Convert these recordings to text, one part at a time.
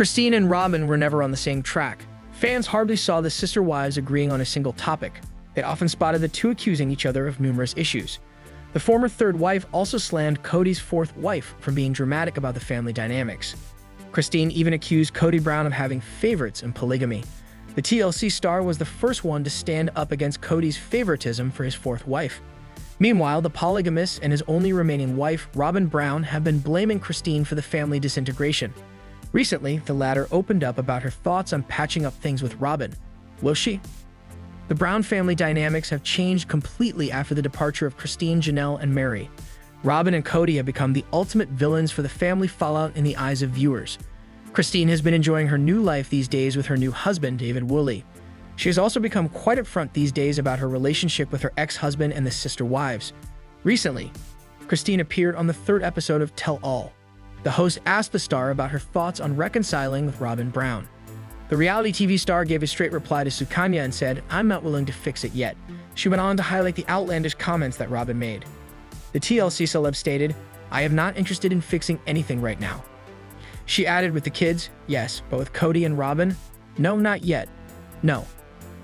Christine and Robyn were never on the same track. Fans hardly saw the sister wives agreeing on a single topic. They often spotted the two accusing each other of numerous issues. The former third wife also slammed Kody's fourth wife for being dramatic about the family dynamics. Christine even accused Kody Brown of having favorites in polygamy. The TLC star was the first one to stand up against Kody's favoritism for his fourth wife. Meanwhile, the polygamist and his only remaining wife, Robyn Brown, have been blaming Christine for the family disintegration. Recently, the latter opened up about her thoughts on patching up things with Robyn. Will she? The Brown family dynamics have changed completely after the departure of Christine, Janelle, and Meri. Robyn and Kody have become the ultimate villains for the family fallout in the eyes of viewers. Christine has been enjoying her new life these days with her new husband, David Woolley. She has also become quite upfront these days about her relationship with her ex-husband and the sister wives. Recently, Christine appeared on the third episode of Tell All. The host asked the star about her thoughts on reconciling with Robyn Brown. The reality TV star gave a straight reply to Sukanya and said, I'm not willing to fix it yet. She went on to highlight the outlandish comments that Robyn made. The TLC celeb stated, I am not interested in fixing anything right now. She added with the kids, yes, but with Kody and Robyn, no, not yet. No.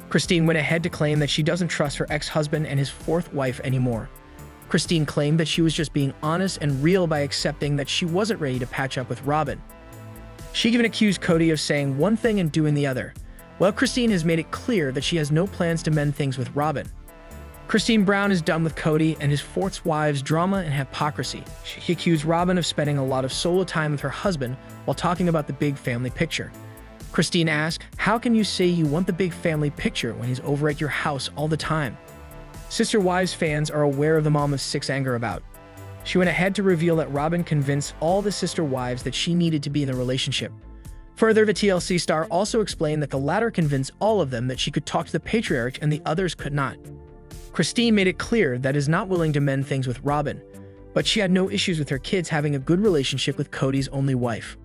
Christine went ahead to claim that she doesn't trust her ex-husband and his fourth wife anymore. Christine claimed that she was just being honest and real by accepting that she wasn't ready to patch up with Robyn. She even accused Kody of saying one thing and doing the other. Well, Christine has made it clear that she has no plans to mend things with Robyn. Christine Brown is done with Kody and his fourth wife's drama and hypocrisy. She accused Robyn of spending a lot of solo time with her husband while talking about the big family picture. Christine asked, How can you say you want the big family picture when he's over at your house all the time? Sister Wives fans are aware of the mom of six anger about. She went ahead to reveal that Robyn convinced all the sister wives that she needed to be in the relationship. Further, the TLC star also explained that the latter convinced all of them that she could talk to the patriarch and the others could not. Christine made it clear that is not willing to mend things with Robyn, but she had no issues with her kids having a good relationship with Kody's only wife.